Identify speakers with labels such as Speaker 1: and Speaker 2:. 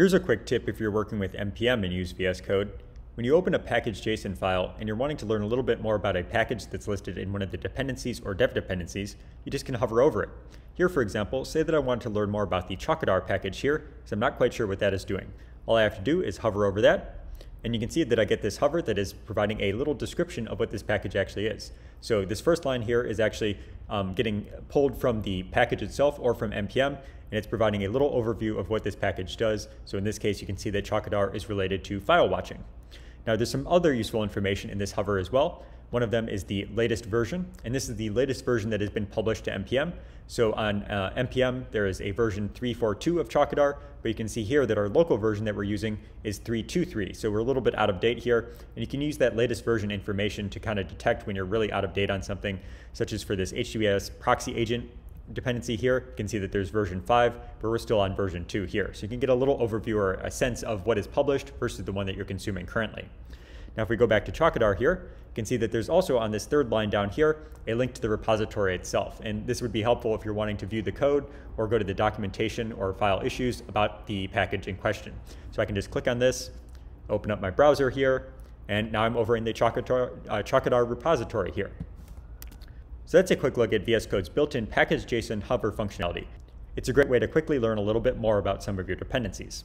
Speaker 1: Here's a quick tip if you're working with NPM and use VS Code. When you open a package.json file and you're wanting to learn a little bit more about a package that's listed in one of the dependencies or dev dependencies, you just can hover over it. Here, for example, say that I want to learn more about the Chokidar package here, because I'm not quite sure what that is doing. All I have to do is hover over that, and you can see that I get this hover that is providing a little description of what this package actually is. So this first line here is actually um, getting pulled from the package itself or from NPM, and it's providing a little overview of what this package does. So in this case, you can see that Chokidar is related to file watching. Now there's some other useful information in this hover as well. One of them is the latest version, and this is the latest version that has been published to NPM. So on uh, NPM, there is a version 342 of Chokidar, but you can see here that our local version that we're using is 323. So we're a little bit out of date here, and you can use that latest version information to kind of detect when you're really out of date on something, such as for this HTTPS proxy agent dependency here, you can see that there's version 5, but we're still on version 2 here. So you can get a little overview or a sense of what is published versus the one that you're consuming currently. Now, if we go back to Chokidar here, you can see that there's also on this third line down here, a link to the repository itself. And this would be helpful if you're wanting to view the code or go to the documentation or file issues about the package in question. So I can just click on this, open up my browser here, and now I'm over in the Chokidar, uh, Chokidar repository here. So that's a quick look at VS Code's built-in package.json hover functionality. It's a great way to quickly learn a little bit more about some of your dependencies.